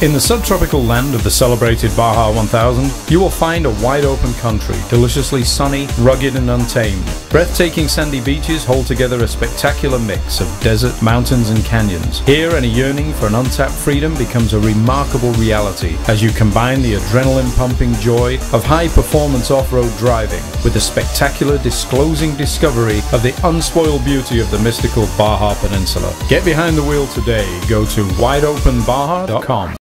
In the subtropical land of the celebrated Baja 1000, you will find a wide open country, deliciously sunny, rugged and untamed. Breathtaking sandy beaches hold together a spectacular mix of desert, mountains and canyons. Here, any yearning for an untapped freedom becomes a remarkable reality as you combine the adrenaline-pumping joy of high-performance off-road driving with the spectacular disclosing discovery of the unspoiled beauty of the mystical Baja Peninsula. Get behind the wheel today. Go to wideopenbaja.com.